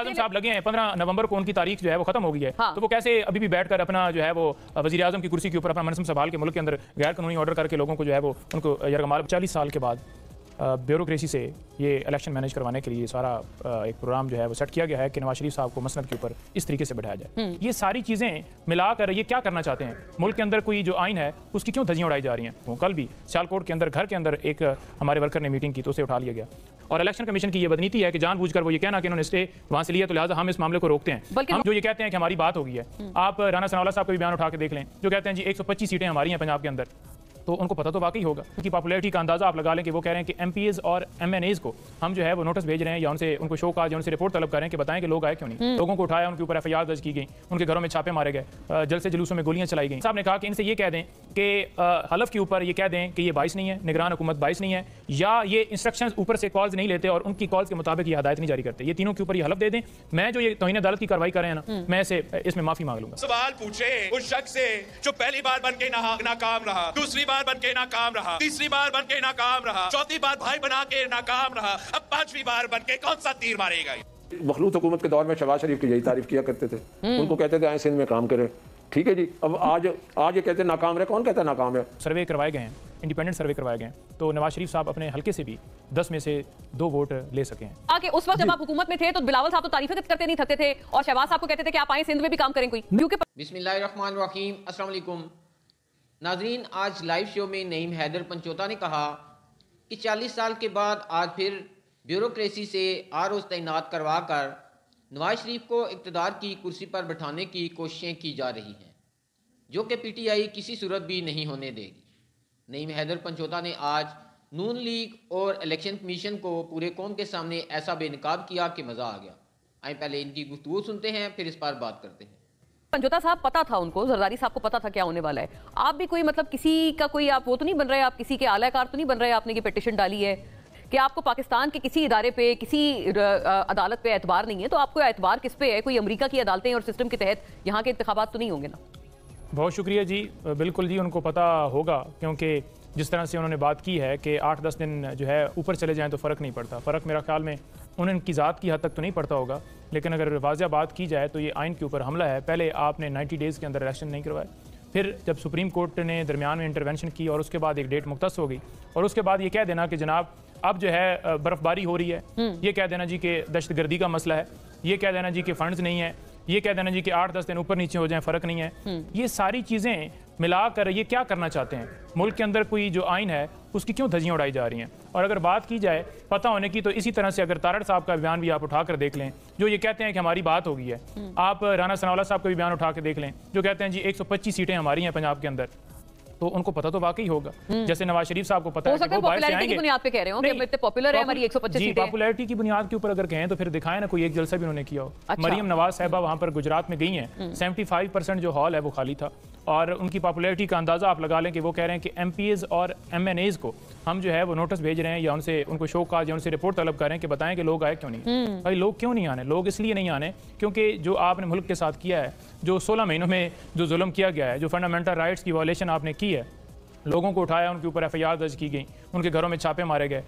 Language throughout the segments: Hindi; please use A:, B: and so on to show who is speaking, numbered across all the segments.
A: आज़म साहब लगे हैं पंद्रह नवंबर को उनकी तारीख जो है वो खत्म हो गई है
B: हाँ।
A: तो वो कैसे अभी भी बैठकर अपना जो है वो वजी की कुर्सी के ऊपर अपना मनसम संभाल के मुल्क के अंदर गैर कानूनी ऑर्डर करके लोगों को जो है वो उनको यरगमाल चालीस साल के बाद ब्यूरोक्रेसी से ये इलेक्शन मैनेज करवाने के लिए सारा एक प्रोग्राम जो है वो सेट किया गया है कि नवाज़ शरीफ साहब को मसनद के ऊपर इस तरीके से बैठाया जाए। ये सारी चीज़ें मिलाकर ये क्या करना चाहते हैं? मुल्क के अंदर कोई जो आइन है उसकी क्यों धजियाँ उड़ाई जा रही हैं? वो कल भी सियालकोट के अंदर घर के अंदर एक हमारे वर्कर ने मीटिंग की तो उसे उठा लिया गया। और इलेक्शन कमीशन की ये बदनीति है कि जानबूझकर वो ये कहना कि इन्होंने स्टे वहाँ से लिया तो लिहाजा हम इस मामले को रोकते हैं।
B: बल्कि
A: हम जो ये कहते हैं कि हमारी बात होगी है। आप राना सनावला साहब का भी बयान उठा के देख लें। जो कहते हैं जी 125 सीटें हमारी हैं पंजाब के अंदर। तो उनको पता तो वाकई होगा उनकी पॉपुलैरिटी का अंदाज़ा आप लगा लें कि वो कह रहे हैं कि एमपीएस और एम को हम जो है वो नोटिस भेज रहे हैं या उनसे उनको शो का या उनसे रिपोर्ट तलब कर रहे हैं कि बताएँ कि लोग आए क्यों नहीं। लोगों को उठाया उनके ऊपर एफआईआर दर्ज की गई उनके घरों में छापे मारे गए जलसे जुलूसों में गोलियाँ चलाई गई। साहब ने कहा कि इनसे ये कह दें कि हलफ के ऊपर ये कह दें कि ये बाइस नहीं है निगरान हुकूमत बाइस नहीं है या ये इंस्ट्रक्शन ऊपर से कॉल्स नहीं लेते और उनकी कॉल्स के मुताबिक ये हदायत नहीं जारी करते। ये तीनों के ऊपर ये हलफ दे दें। मैं जो ये तोहिन अदालत की कार्रवाई कर रहे हैं ना मैं इसे इसमें माफ़ी मांग लूँगा।
C: सवाल पूछे उस शख्स से जो पहली बार बन के नाकाम रहा दूसरी बार बन के नाकाम रहा तीसरी बार बन के नाकाम रहा चौथी बार भाई बना के नाकाम रहा अब पांचवी बार बन के कौन सा तीर मारेगा?
D: मखलूत हुकूमत के दौर में शहबाज शरीफ की यही तारीफ़ किया करते थे। उनको कहते थे आए सिंध में काम करें। ठीक है जी अब आज आज ये कहते हैं नाकाम रहे। कौन कहता है नाकाम है?
A: सर्वे करवाए गए हैं इंडिपेंडेंट सर्वे करवाए गए हैं। तो नवाज़ शरीफ साहब अपने हल्के से भी दस में से दो वोट ले सके हैं।
B: आके उस वक्त जब आप हुकूमत में थे तो बिलावल साहब तो तारीफें करते नहीं थकते थे और शहबाज साहब को कहते थे कि आप आए सिंध में भी काम करें कोई। क्योंकि
E: बिस्मिल्लाहिर्रहमानिर्रहीम अस्सलाम वालेकुम नाजरीन, आज लाइव शो में नईम हैदर पंचोता ने कहा कि 40 साल के बाद आज फिर ब्यूरोक्रेसी से आर रोज तैनात करवा कर नवाज़ शरीफ को इकतदार की कुर्सी पर बैठाने की कोशिशें की जा रही हैं, जो कि पीटीआई किसी सूरत भी नहीं होने देगी। नईम हैदर पंचोता ने आज नून लीग और इलेक्शन कमीशन को पूरे कौम के सामने ऐसा बेनकाब किया कि मज़ा आ गया। आए पहले इनकी गुफ्तु सुनते हैं, फिर इस पर बात करते हैं।
B: पंजोता साहब पता था उनको जरदारी साहब को पता था क्या होने वाला है। आप भी कोई मतलब किसी का कोई आप, वो तो नहीं बन रहे, आप किसी के आलाकार तो नहीं बन रहे, आपने ये पिटिशन डाली है? कि आपको पाकिस्तान के किसी इदारे पे, किसी अदालत पे एतबार नहीं है तो आपको एतबार किस पे है? कोई अमेरिका की अदालतें और सिस्टम के तहत यहाँ के इंतबात तो नहीं होंगे ना?
A: बहुत शुक्रिया जी। बिल्कुल जी, उनको पता होगा, क्योंकि जिस तरह से उन्होंने बात की है कि आठ दस दिन जो है ऊपर चले जाएँ तो फ़र्क नहीं पड़ता। फ़र्क मेरा ख्याल में उनकी ज़ात की हद तक तो नहीं पड़ता होगा लेकिन अगर वाजिया बात की जाए तो ये आइन के ऊपर हमला है। पहले आपने 90 डेज़ के अंदर इलेक्शन नहीं करवाए फिर जब सुप्रीम कोर्ट ने दरमियान में इंटरवेंशन की और उसके बाद एक डेट मुख्तस हो गई और उसके बाद ये कह देना कि जनाब अब जो है बर्फबारी हो रही है। ये कह देना जी कि दहशतगर्दी का मसला है ये कह देना जी कि फंड्स नहीं है ये कह देना जी कि आठ दस दिन ऊपर नीचे हो जाए फ़र्क नहीं है। ये सारी चीज़ें मिलाकर ये क्या करना चाहते हैं? मुल्क के अंदर कोई जो आइन है उसकी क्यों धजियाँ उड़ाई जा रही हैं? और अगर बात की जाए पता होने की तो इसी तरह से अगर तारड़ साहब का बयान भी आप उठा कर देख लें जो ये कहते हैं कि हमारी बात हो गई है आप राना सनावला साहब का भी बयान उठा के देख लें जो कहते हैं जी 125 सीटें हमारी हैं पंजाब के अंदर तो उनको पता तो वाकई होगा। जैसे नवाज़ शरीफ साहब को पता
B: हो
A: है कि
B: सकता है
A: वो
B: पॉपुलैरिटी की बुनियाद पे कह रहे हो कि इतने पॉपुलर है हमारी 125
A: जी पॉपुलैरिटी की बुनियाद के ऊपर अगर कहें तो फिर दिखाएँ ना कोई एक जलसा भी उन्होंने किया हो।
B: अच्छा।
A: मरियम नवाज़ साहबा वहाँ पर गुजरात में गई हैं। सेवेंटी फाइव परसेंट जो हॉल है वो खाली था। और उनकी पॉपुलैरिटी का अंदाज़ा आप लगा लें कि वो कह रहे हैं कि एम और एम को हम जो है वो नोटिस भेज रहे हैं या उनसे उनको शो का या उनसे रिपोर्ट तलब कर रहे हैं कि बताएँ कि लोग आए क्यों नहीं। भाई लोग क्यों नहीं आने? लोग इसलिए नहीं आने क्योंकि जो आपने मुल्क के साथ किया है जो 16 महीनों में जो जुल्म किया गया है जो फंडामेंटल राइट्स की वॉलेशन आपने की है लोगों को उठाया उनके ऊपर एफआईआर दर्ज की गई उनके घरों में छापे मारे गए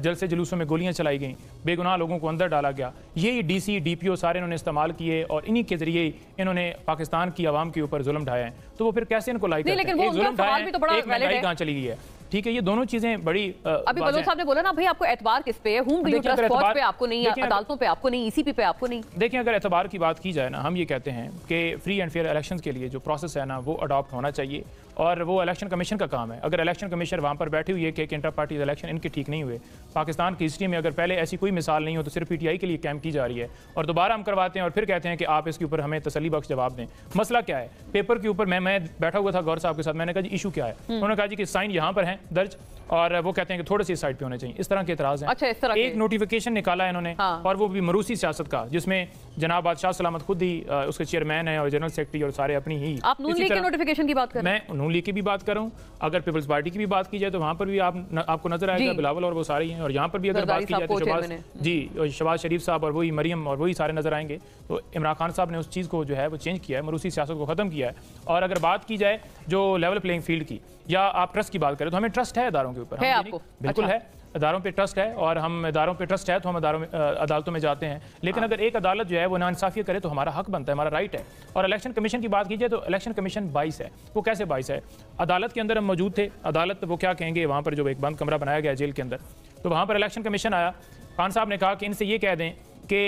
A: जल से जुलूसों में गोलियाँ चलाई गई बेगुनाह लोगों को अंदर डाला गया। यही D C D P O सारे इन्होंने इस्तेमाल किए और इन्हीं के ज़रिए इन्होंने पाकिस्तान की आवाम के ऊपर जुलम ढाया है। तो वो फिर कैसे इनको लाइक
B: लेकिन वो उनका सवाल भी तो बड़ा है।
A: कहाँ चली गई है? ठीक है ये दोनों चीज़ें बड़ी
B: अभी बलोच साहब ने बोला ना भाई आपको एतबार किस पे है? हुम पे आपको नहीं अदालतों पे आपको नहीं ईसीपी पे आपको नहीं.
A: देखिए अगर एतबार की बात की जाए ना हम ये कहते हैं कि फ्री एंड फेयर इलेक्शंस के लिए जो प्रोसेस है ना वो अडॉप्ट होना चाहिए और वो इलेक्शन कमीशन का काम है। अगर इलेक्शन कमीशन वहाँ पर बैठी हुई है कि इंटर पार्टी इलेक्शन इनके ठीक नहीं हुए पाकिस्तान की हिस्ट्री में अगर पहले ऐसी कोई मिसाल नहीं हो तो सिर्फ़ पीटीआई के लिए कैंप की जा रही है और दोबारा हम करवाते हैं और फिर कहते हैं कि आप इसके ऊपर हमें तसली बख्श जवाब दें। मसला क्या है? पेपर के ऊपर मैं मैं बैठा हुआ था गौर साहब के साथ मैंने कहा जी इशू क्या है? उन्होंने कहा जी कि साइन यहाँ पर हैं दर्ज और वो कहते हैं कि थोड़े से साइड पे होने चाहिए। इस तरह के इतराज हैं।
B: अच्छा, इस तरह
A: एक नोटिफिकेशन निकाला है इन्होंने
B: हाँ।
A: और वो भी मरूसी सियासत का जिसमें जनाब बादशाह सलामत खुद ही उसके चेयरमैन है और जनरल सेक्रेटरी और सारे अपनी ही।
B: आप नून लीग के नोटिफिकेशन की बात कर रहे
A: मैं नून लीग की भी बात करूँ अगर पीपल्स पार्टी की भी बात की जाए तो वहाँ पर भी आप न, आपको नज़र आएगा बिलावल और वो सारे हैं और यहाँ पर भी अगर बात की जाए तो
B: को
A: शहबाज जी शबाज शरीफ साहब और वही मरियम और वही सारे नज़र आएँगे तो इमरान खान साहब ने उस चीज़ को जो है वो चेंज किया है मरूसी सियासत को खत्म किया है। और अगर बात की जाए जो लेवल प्लेइंग फ़ील्ड की या आप ट्रस्ट की बात करें तो हमें ट्रस्ट है इदारों के ऊपर।
B: है आपको?
A: बिल्कुल
B: अच्छा।
A: है। इदारों पे ट्रस्ट है और हम इदारों पे ट्रस्ट है तो हम इदारों में अदालतों में जाते हैं। लेकिन अगर एक अदालत जो है वो नाइंसाफ़ी करे तो हमारा हक बनता है हमारा राइट है। और इलेक्शन कमीशन की बात कीजिए तो इलेक्शन कमीशन बाईस है। वो कैसे बाईस है? अदालत के अंदर हम मौजूद थे। अदालत वो क्या कहेंगे? वहाँ पर जो एक बंद कमरा बनाया गया जेल के अंदर। तो वहाँ पर इलेक्शन कमीशन आया। खान साहब ने कहा कि इनसे ये कह दें कि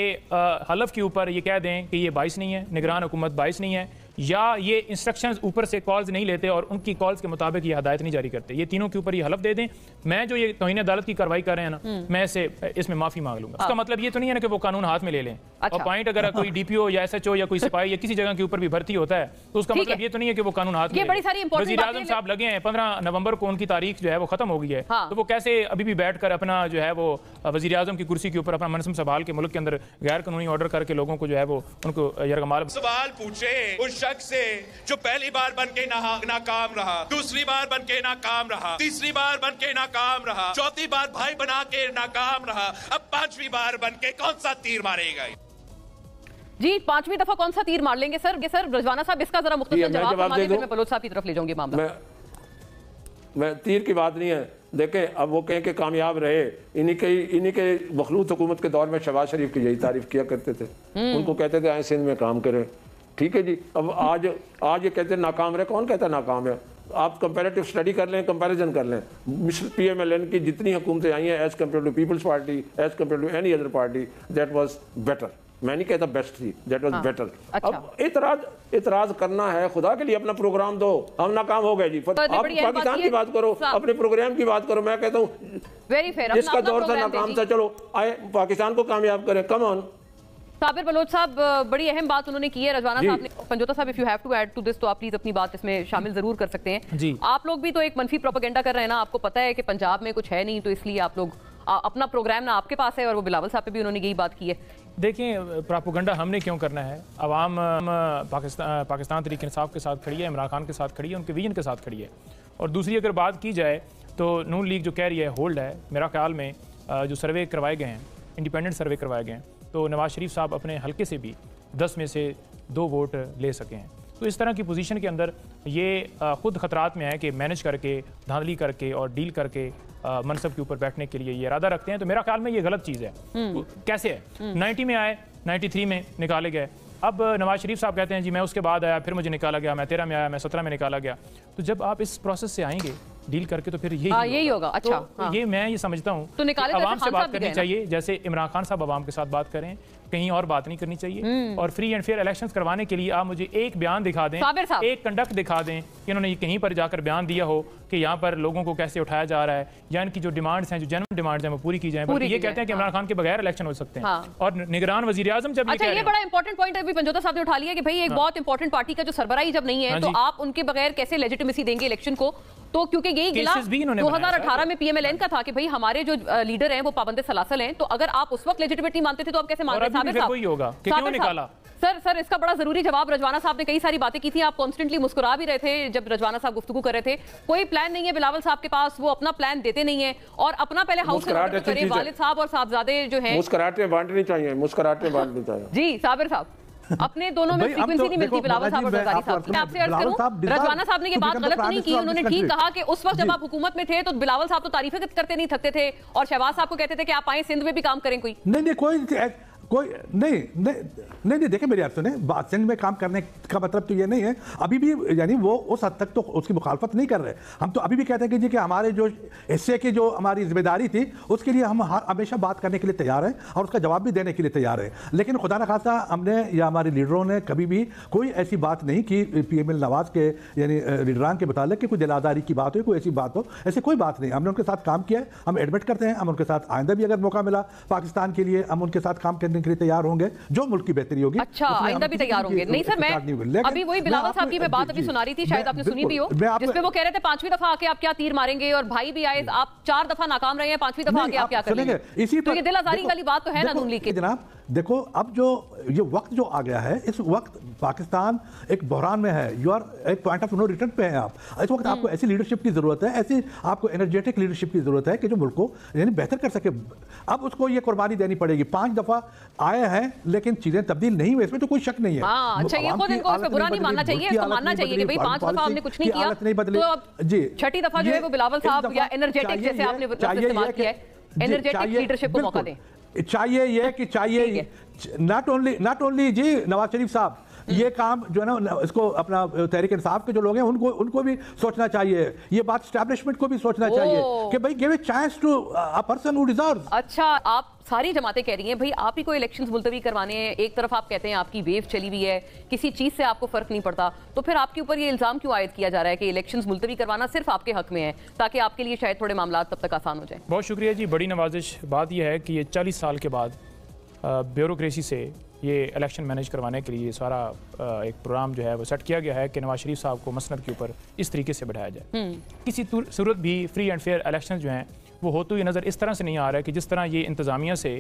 A: हलफ के ऊपर ये कह दें कि ये बाईस नहीं है निगरान हुकूमत बाईस नहीं है। या ये इंस्ट्रक्शंस ऊपर से कॉल्स नहीं लेते और उनकी कॉल्स के मुताबिक ये हदायत नहीं जारी करते। ये तीनों के ऊपर ये हलफ दे दें। मैं जो ये तोहिन अदालत की कार्रवाई कर रहे हैं ना मैं इसे इसमें माफ़ी मांग लूँगा। इसका मतलब ये तो नहीं है ना कि वो कानून हाथ में ले लें।
B: अच्छा।
A: और पॉइंट अगर कोई डीपीओ या एसएचओ या कोई सिपाही या किसी जगह के ऊपर भी भर्ती होता है तो उसका मतलब ये तो नहीं है कि वो कानून हाथ में वज़ीर आज़म साहब लगे हैं पंद्रह नवंबर को उनकी तारीख जो है वो खत्म हो गई है।
B: हाँ।
A: तो वो कैसे अभी भी बैठकर अपना जो है वो वजी अजम की कुर्सी के ऊपर अपना मनसम संभाल के मुल्क के अंदर गैर कानूनी ऑर्डर करके लोगों को जो है वो उनको यरगमाल
C: सवाल पूछे शख्स से जो पहली बार बन के ना, नाकाम रहा दूसरी बार बन के नाकाम रहा तीसरी बार बन के नाकाम रहा चौथी बार भाई बना के नाकाम रहा अब पांचवी बार बन के कौन सा तीर मारेगा?
B: जी पांचवी दफ़ा कौन सा तीर मार लेंगे सर? ये सर रजवाना साहब इसका जरा मुख्तसर जवाब हमारे? मैं बलोच साहब की तरफ़ ले जाऊँगी मामला।
D: मैं मैं तीर की बात नहीं है। देखें अब वो कहें कि कामयाब रहे। इन्हीं के इन्हीं के मखलूत हुकूमत के दौर में शहबाज शरीफ की यही तारीफ़ किया करते थे। उनको कहते थे आए सिंध में काम करें। ठीक है जी। अब आज आज ये कहते हैं नाकाम रहे कौन कहता है नाकाम है? आप कंपेरेटिव स्टडी कर लें कंपैरिजन कर लें। मिस्र पी एम एल एन की जितनी हुकूमतें आई हैं as compare to people's party as compare to any other party that was better मैं नहीं कहता बेस्ट थी दैट वाज बेटर। अब इतराज इतराज करना है खुदा के लिए अपना प्रोग्राम दो। हम नाकाम हो गए जी। आप पाकिस्तान की बात करो अपने प्रोग्राम की बात करो मैं कहता हूँ जिसका दौर था नाकाम था चलो आए पाकिस्तान को कामयाब करें कम ऑन
B: साबिर बलोच साहब बड़ी अहम बात उन्होंने की है। रजवाना साहब ने पंजोता साहब if you have to add to this तो आप प्लीज़ अपनी बात इसमें शामिल ज़रूर कर सकते हैं।
A: जी।
B: आप लोग भी तो एक मनफी प्रोपेगेंडा कर रहे हैं ना आपको पता है कि पंजाब में कुछ है नहीं तो इसलिए आप लोग आ, अपना प्रोग्राम ना आपके पास है और वो बिलावल साहब पे भी उन्होंने यही बात की है।
A: देखें प्रापोगंडा हमने क्यों करना है? अवाम पाकिस्तान पाकिस्तान तरीके इंसाफ के साथ खड़ी है इमरान खान के साथ खड़ी है उनके विजन के साथ खड़ी है। और दूसरी अगर बात की जाए तो नून लीग जो कह रही है होल्ड है मेरा ख्याल में जो सर्वे करवाए गए हैं इंडिपेंडेंट सर्वे करवाए गए हैं तो नवाज़ शरीफ साहब अपने हल्के से भी दस में से दो वोट ले सके हैं। तो इस तरह की पोजीशन के अंदर ये खुद खतरात में है कि मैनेज करके धांधली करके और डील करके मनसब के ऊपर बैठने के लिए ये इरादा रखते हैं। तो मेरा ख्याल में ये गलत चीज़ है। वो कैसे है? 90 में आए 93 में निकाले गए। अब नवाज़ शरीफ साहब कहते हैं जी मैं उसके बाद आया फिर मुझे निकाला गया मैं तेरह में आया मैं सत्रह में निकाला गया। तो जब आप इस प्रोसेस से आएँगे डील करके तो फिर यही
B: हाँ, यही होगा। अच्छा,
A: तो
B: हाँ।
A: ये मैं ये समझता हूँ
B: तो निकाले
A: आवाम से बात करनी चाहिए जैसे इमरान खान साहब आवाम के साथ बात करें कहीं और बात नहीं करनी चाहिए और फ्री एंड फेयर इलेक्शंस करवाने के लिए आप मुझे एक बयान दिखा दें एक कंडक्ट दिखा दें कि इन्होंने कहीं पर जाकर बयान दिया हो कि यहाँ पर लोगों को कैसे उठाया जा रहा है या इनकी जो डिमांड्स हैं जो जन्म डिमांड्स हैं वो पूरी की जाए।
B: पूरी
A: बल्कि ये
B: की
A: कहते हैं कि इमरान खान के बगैर इलेक्शन हो सकते हैं।
B: हाँ।
A: और निगरान वज़ीर आज़म जब
B: अच्छा ये बड़ा इंपॉर्टेंट पॉइंट अभी पंजोता साहब ने उठा लिया कि भाई एक बहुत इंपॉर्टेंट पार्टी का जो सरबराही जब नहीं है
A: हाँ
B: तो आप उनके बगैर कैसे लेजिटिमेसी देंगे इलेक्शन को? तो क्योंकि यही गिला
A: दो हज़ार
B: 2018 में पीएमएलएन का था कि भाई हमारे जो लीडर हैं वो पाबंद सलासल हैं। तो अगर आप उस वक्त लेजिटिमेट नहीं मानते थे तो आप कैसे मान रहे सर सर इसका बड़ा ज़रूरी जवाब रजवाना साहब ने कई सारी बातें की थी। आप कॉन्स्टेंटली मुस्कुरा भी रहे थे जब रजवाना साहब गुफ्तगू कर रहे थे। कोई प्लान नहीं है बिलावल साहब के पास वो अपना प्लान देते नहीं है। और अपना पहले हाउस। वालिद साहब और साहबजादे जो हैं
D: मुस्कुराहटे बांटनी चाहिए मुस्कुराहटे बांटनी चाहिए।
B: जी साबिर साहब। अपने दोनों में फ्रीक्वेंसी
F: तो
B: नहीं मिलती बिलावल साहब और जरदारी साहब। मैं आपसे अर्ज़ करूँ? रजवाना साहब ने ये बात गलत नहीं की उन्होंने ठीक कहा कि उस वक्त जब आप हुकूमत में थे तो बिलावल साहब तो तारीफें करते नहीं थकते थे और शहबाज साहब को कहते थे कि आप आए सिंध में भी काम करें कोई।
F: नहीं नहीं कोई कोई, नहीं नहीं नहीं नहीं, देखिए मेरी आप सुने। सिंध में काम करने का मतलब तो ये नहीं है। अभी भी, यानी वो उस हद तक तो उसकी मुखालफत नहीं कर रहे। हम तो अभी भी कहते हैं कि जी कि हमारे जो हिस्से की जो हमारी ज़िम्मेदारी थी, उसके लिए हम हमेशा बात करने के लिए तैयार हैं और उसका जवाब भी देने के लिए तैयार हैं। लेकिन खुदा न खासा, हमने या हमारे लीडरों ने कभी भी कोई ऐसी बात नहीं की पी एम एल नवाज़ के, यानी लीडरान के मुतालिक कि कोई दिलादारी की बात हो कोई ऐसी बात हो। ऐसी कोई बात नहीं। हमने उनके साथ काम किया है, हम एडमिट करते हैं, हम उनके साथ आइंदा भी अगर मौका मिला पाकिस्तान के लिए, हम उनके साथ काम करने के लिए तैयार होंगे जो मुल्क की बेहतरी होगी
B: अच्छा आइंदा भी तैयार होंगे। नहीं सर मैं अभी वही बिलावल साहब की मैं बात अभी सुना रही थी शायद आपने सुनी भी हो जिसमें वो कह रहे थे पांचवी दफ़ा आके आप क्या तीर मारेंगे और भाई भी आए आप चार दफ़ा नाकाम रहे हैं पांचवी दफ़ा आके आप क्या करेंगे
F: इसी
B: तो ये दिल आजारी वाली बात तो है ना
F: देखो,
B: नून लीग की।
F: जनाब देखो अब जो ये वक्त जो आ गया है इस वक्त पाकिस्तान एक बहरान में है। यू आर एक पॉइंट ऑफ़ नो रिटर्न पे हैं आप। इस वक्त आपको ऐसी लीडरशिप की ज़रूरत है ऐसी आपको एनर्जेटिक लीडरशिप की ज़रूरत है कि जो मुल्क को यानी बेहतर कर सके। अब उसको ये कुर्बानी देनी पड़ेगी। पाँच दफ़ा आए हैं लेकिन चीज़ें तब्दील नहीं हुई इसमें तो कोई शक नहीं है।
B: हाँ, अच्छा, ये खुद इनको
F: हालत
B: बुरा
F: नहीं
B: मानना
F: बदली,
B: चाहिए, इसको मानना चाहिए कि भाई पाँच दफ़ा हमने कुछ नहीं किया,
F: नहीं बदली।
B: तो
F: जी।
B: छठी दफ़ा जो है वो बिलावल साहब या
F: चाहिए
B: जैसे आपने इस्तेमाल किया है, एनर्जेटिक लीडरशिप को मौका दें।
F: चाहिए यह कि चाहिए नॉट ओनली नॉट ओनली जी नवाज़ शरीफ साहब ये काम जो है ना इसको अपना तहरीक इंसाफ के जो लोग हैं उनको उनको भी सोचना चाहिए। ये बात स्टैब्लिशमेंट को भी सोचना चाहिए कि भाई give a chance to a person who deserves
B: अच्छा आप सारी जमातें कह रही हैं भाई आप ही को इलेक्शंस मुलतवी करवाने हैं। एक तरफ़ आप कहते हैं आपकी वेव चली हुई है किसी चीज़ से आपको फ़र्क नहीं पड़ता। तो फिर आपके ऊपर ये इल्ज़ाम क्यों आयद किया जा रहा है कि इलेक्शंस मुलतवी करवाना सिर्फ़ आपके हक में है ताकि आपके लिए शायद थोड़े मामला तब तक आसान हो जाए?
A: बहुत शुक्रिया जी बड़ी नवाजिश। बात यह है कि ये चालीस साल के बाद ब्यूरोक्रेसी से ये इलेक्शन मैनेज करवाने के लिए ये सारा एक प्रोग्राम जो है वो सेट किया गया है कि नवाज़ शरीफ साहब को मसनद के ऊपर इस तरीके से बढ़ाया जाए। किसी सूरत भी फ्री एंड फेयर इलेक्शन जो हैं वो होते हुए नज़र इस तरह से नहीं आ रहा है कि जिस तरह ये इंतज़ामिया से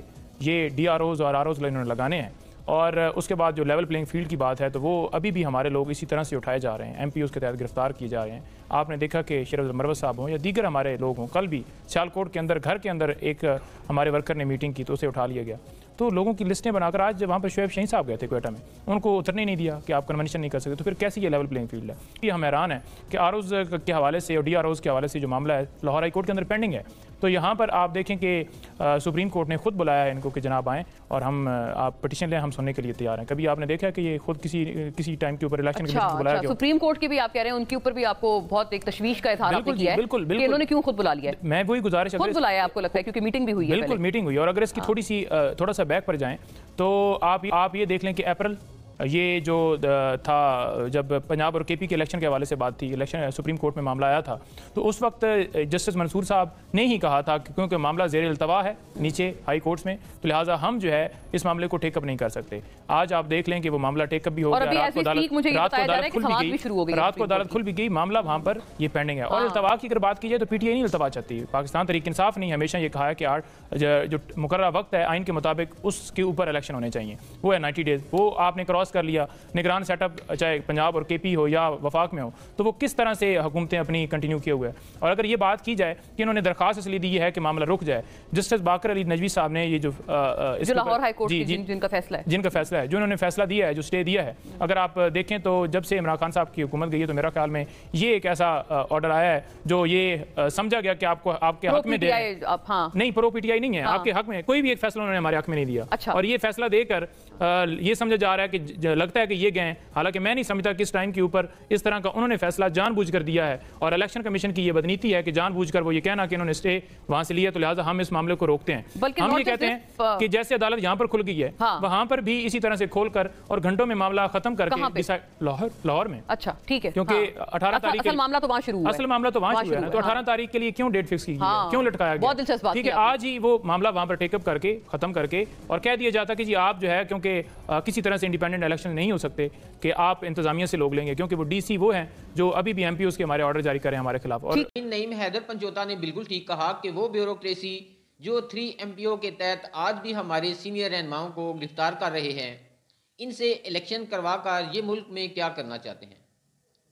A: ये डी आर ओज़ और आर ओज़ इन्होंने लगाने हैं। और उसके बाद जो लेवल प्लेइंग फ़ील्ड की बात है तो वो अभी भी हमारे लोग इसी तरह से उठाए जा रहे हैं। एम पी के तहत गिरफ़्तार किए जा रहे हैं। आपने देखा कि शरद मरवत साहब हों या दीगर हमारे लोग हों कल भी सियालकोट के अंदर घर के अंदर एक हमारे वर्कर ने मीटिंग की तो उसे उठा लिया गया। तो लोगों की लिस्टें बनाकर आज जब वहाँ पर शुएब शहीन साहब गए थे कोयटा में। उनको उतरने नहीं दिया कि आप कन्वेंशन नहीं कर सकते। तो फिर कैसी ये लेवल प्लेइंग फ़ील्ड है? ये हम हैरान है कि आर के हवाले से और डी के हवाले से जो मामला है लाहौर हाई कोर्ट के अंदर पेंडिंग है। तो यहाँ पर आप देखें कि सुप्रीम कोर्ट ने खुद बुलाया है इनको कि जनाब आएँ और हम आप पटिशन लें हम सुनने के लिए तैयार हैं। कभी आपने देखा कि ये खुद किसी किसी टाइम के ऊपर इलेक्शन
B: अच्छा
A: बुलाया
B: अच्छा सुप्रीम कोर्ट के भी आप कह रहे हैं उनके ऊपर भी आपको बहुत एक तशवीश का इजहार
A: बिल्कुल
B: किया है
A: बिल्कुल, बिल्कुल।
B: इन्होंने क्यों खुद बुला लिया
A: मैं वही गुजारिश
B: खुद बुलाया आपको लगता है क्योंकि मीटिंग भी हुई है
A: बिल्कुल मीटिंग हुई और अगर इसकी थोड़ी सी थोड़ा सा बैक पर जाएँ तो आप आप ये देख लें कि अप्रैल ये जो था जब पंजाब और केपी के इलेक्शन के हवाले से बात थी इलेक्शन सुप्रीम कोर्ट में मामला आया था तो उस वक्त जस्टिस मंसूर साहब ने ही कहा था कि क्योंकि मामला जेर अल्तवा है नीचे हाई कोर्ट्स में तो लिहाजा हम जो है इस मामले को टेकअप नहीं कर सकते। आज आप देख लें कि वो मामला टेकअप भी हो गया रात को अदालत रात को
B: है
A: अदालत खुल भी गई रात को अदालत खुल भी गई मामला वहाँ पर ये पेंडिंग है। और अल्तवा की अगर बात की जाए तो पीटीआई नहीं अल्तवा चाहती है पाकिस्तान तरीक इंसाफ नहीं हमेशा ये कहा है कि आठ जो मुकर्रा वक्त है आइन के मुताबिक उसके ऊपर इलेक्शन होने चाहिए। वो है नाइन्टी डेज़ वो आपने क्रॉस कर लिया। निगरान सेटअप चाहे पंजाब और केपी हो या वफाक में हो तो वो किस तरह से हुकूमतें अपनी कंटिन्यू किए हुए हैं? और अगर ये बात की जाए कि इन्होंने दरखास्त इसलिए दी है कि मामला रुक जाए जस्टिस बाकर अली नजवी साहब ने ये जो
B: लाहौर हाई कोर्ट
A: जी, जी,
B: जिनका फैसला है।
A: जिनका फैसला है जो उन्होंने फैसला दिया है जो स्टे दिया है। अगर आप देखें तो जब से इमरान खान साहब की हुकूमत गई है तो मेरा ख्याल में ये एक ऐसा ऑर्डर आया है जो ये समझा गया कि आपको आपके हक में दे हैं। नहीं प्रो पीटीआई नहीं है
B: हाँ।
A: आपके हक में कोई भी एक फैसला उन्होंने हमारे हक में नहीं दिया।
B: अच्छा।
A: और ये फैसला देकर ये समझा जा रहा है कि लगता है कि ये गए हैं। हालाँकि मैं नहीं समझता किस टाइम के ऊपर इस तरह का उन्होंने फैसला जानबूझकर दिया है। और इलेक्शन कमीशन की ये बदनीति है कि जानबूझकर वो ये कहना कि इन्होंने स्टे वहाँ से लिया तो लिहाजा हम इस मामले को रोकते हैं। हम ये कहते हैं कि जैसे अदालत यहाँ पर खुल गई है
B: हाँ।
A: वहाँ पर भी इसी तरह से खोलकर और घंटों में मामला खत्म करके? लाहौर लाहौर में।
B: अच्छा ठीक है।
A: क्योंकि
B: हाँ।
A: 18
B: असल-
A: तारीख के
B: मामला तो वहाँ शुरू
A: असल मामला तो वहाँ शुरू है। तो
B: है,
A: 18 तारीख के लिए क्यों डेट फिक्स की क्यों लटकाया गया
B: दिलचस्प
A: ठीक है आज ही वो मामला वहाँ पर टेकअप करके खत्म करके और कह दिया जाता कि जी आप जो है क्योंकि किसी तरह से इंडिपेंडेंट इलेक्शन नहीं हो सकते कि आप इंतजामिया से लोग लेंगे, क्योंकि वो डीसी वो हैं जो अभी भी एमपीओ के हमारे ऑर्डर जारी करें हमारे खिलाफ। और
E: नईम हैदर पंचोता ने बिल्कुल ठीक कहा कि वो ब्यूरोक्रेसी जो थ्री एम के तहत आज भी हमारे सीनियर रहनुमाओं को गिरफ़्तार कर रहे हैं, इनसे इलेक्शन करवा कर ये मुल्क में क्या करना चाहते हैं?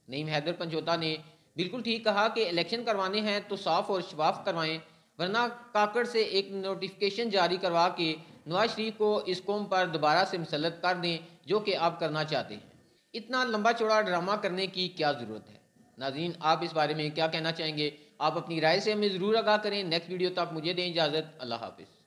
E: नईम हैदर पंचोता ने बिल्कुल ठीक कहा कि इलेक्शन करवाने हैं तो साफ़ और शफाफ करवाएँ, वरना काकड़ से एक नोटिफिकेशन जारी करवा के नवाज़ शरीफ को इस कौम पर दोबारा से मुसलत कर दें, जो कि आप करना चाहते हैं। इतना लंबा चौड़ा ड्रामा करने की क्या ज़रूरत है? नाजीन आप इस बारे में क्या कहना चाहेंगे? आप अपनी राय से हमें ज़रूर आगाह करें। नेक्स्ट वीडियो तक मुझे दें इजाज़त। अल्लाह हाफिज़।